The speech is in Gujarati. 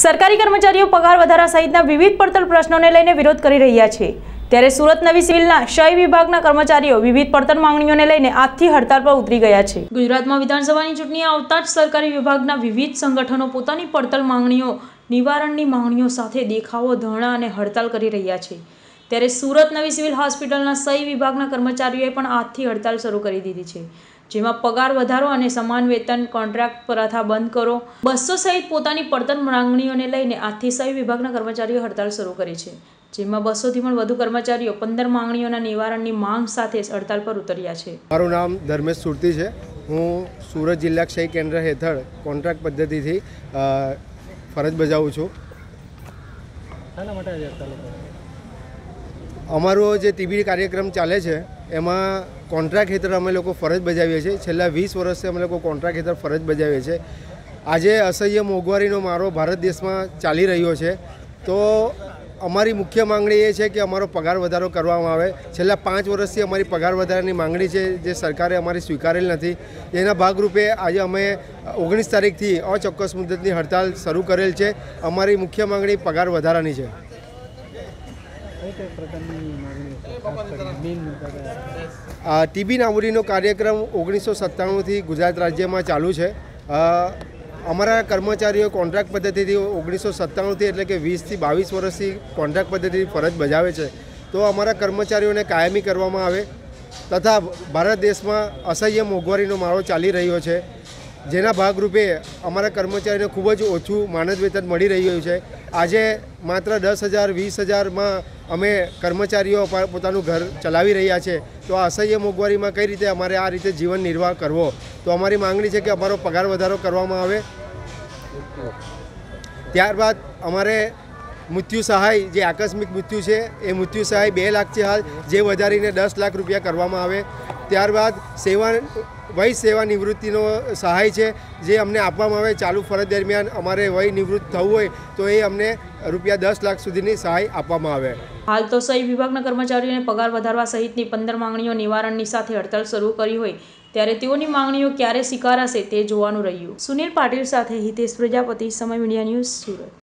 સરકારી કર્મચારીઓ પગાર વધારા સહિતના વિવિધ પડતર પ્રશ્નોને લઈને વિરોધ કરી રહ્યા છે. ત્યારે સુરત નવી સિવિલના શય વિભાગના કર્મચારીઓ વિવિધ પડતર માંગણીઓને લઈને આજથી હડતાળ પર ઉતરી ગયા છે. ગુજરાતમાં વિધાનસભાની ચૂંટણી આવતા જ સરકારી વિભાગના વિવિધ સંગઠનો પોતાની પડતર માંગણીઓ, નિવારણની માંગણીઓ સાથે દેખાવો, ધરણા અને હડતાલ કરી રહ્યા છે. ત્યારે સુરત નવી સિવિલ હોસ્પિટલના સહી વિભાગના કર્મચારીઓએ પણ આજથી હડતાલ શરૂ કરી દીધી છે. જેમાં પગાર વધારો અને સમાન વેતન કોન્ટ્રાક્ટ પ્રથા બંધ કરો બસો સહિત પોતાની પડતર માંગણીઓને લઈને આજથી સહી વિભાગના કર્મચારીઓ હડતાલ શરૂ કરી છે. જેમાં બસોથી પણ વધુ કર્મચારીઓ પંદર માંગણીઓના નિવારણની માંગ સાથે હડતાલ પર ઉતર્યા છે. મારું નામ ધર્મેશ સુરતી છે. હું સુરત જિલ્લા ક્ષય કેન્દ્ર હેઠળ કોન્ટ્રાક્ટ પદ્ધતિથી ફરજ બજાવું છું શાના માટે આજે હડતાલ ઉપર? અમારો જે ટીબી કાર્યક્રમ ચાલે છે, એમાં કોન્ટ્રાક્ટ હેઠળ અમે લોકો ફરજ બજાવીએ છીએ. છેલ્લા વીસ વર્ષથી અમે લોકો કોન્ટ્રાક્ટ હેઠળ ફરજ બજાવીએ છીએ. આજે અસહ્ય મોંઘવારીનો મારો ભારત દેશમાં ચાલી રહ્યો છે. તો અમારી મુખ્ય માંગણી એ છે કે અમારો પગાર વધારો કરવામાં આવે. છેલ્લા પાંચ વર્ષથી અમારી પગાર વધારાની માંગણી છે, જે સરકારે અમારી સ્વીકારેલ નથી. એના ભાગરૂપે આજે અમે ઓગણીસ તારીખથી અચોક્કસ મુદતની હડતાલ શરૂ કરેલ છે. અમારી મુખ્ય માંગણી પગાર વધારાની છે કઈ કઈ પ્રકારની માગણીઓ છે ખાસ કરીને મેઇન મુદ્દા કયા આ ટીબી નાબૂદીનો કાર્યક્રમ ઓગણીસો સત્તાણુંથી ગુજરાત રાજ્યમાં ચાલુ છે. અમારા કર્મચારીઓ કોન્ટ્રાક્ટ પદ્ધતિથી ઓગણીસો સત્તાણુંથી એટલે કે વીસથી બાવીસ વર્ષથી કોન્ટ્રાક્ટ પદ્ધતિથી ફરજ બજાવે છે. તો અમારા કર્મચારીઓને કાયમી કરવામાં આવે તથા ભારત દેશમાં અસહ્ય મોંઘવારીનો માળો ચાલી રહ્યો છે. જેના ભાગરૂપે અમારા કર્મચારીને ખૂબ જ ઓછું માનદ વેતન મળી રહ્યું છે. આજે માત્ર દસ હજાર, વીસ હજારમાં અમે કર્મચારીઓ પોતાનું ઘર ચલાવી રહ્યા છે, તો આ અસહ્ય મોંઘવારીમાં કઈ રીતે અમારે આ રીતે જીવન નિર્વાહ કરવો? તો અમારી માંગણી છે કે અમારો પગાર વધારો કરવામાં આવે. ત્યારબાદ અમારે મૃત્યુ સહાય, જે આકસ્મિક મૃત્યુ છે, એ મૃત્યુ સહાય બે લાખ છે હાલ જે વધારીને દસ લાખ રૂપિયા કરવામાં આવે. ત્યારબાદ સેવા, વય સેવા નિવૃત્તિનો સહાય છે, જે અમને આપવામાં આવે ચાલુ ફરજ દરમિયાન અમારે વય નિવૃત્ત થવું હોય તો એ અમને રૂપિયા દસ લાખ સુધીની સહાય આપવામાં આવે. હાલ તો સહી વિભાગના કર્મચારીઓને પગાર વધારવા સહિતની પંદર માંગણીઓ નિવારણની સાથે હડતાલ શરૂ કરી હોય, ત્યારે તેઓની માંગણીઓ ક્યારે સ્વીકારાશે તે જોવાનું રહ્યું. સુનિલ પાટીલ સાથે હિતેશ પ્રજાપતિ, સમય મીડિયા ન્યૂઝ સુરત.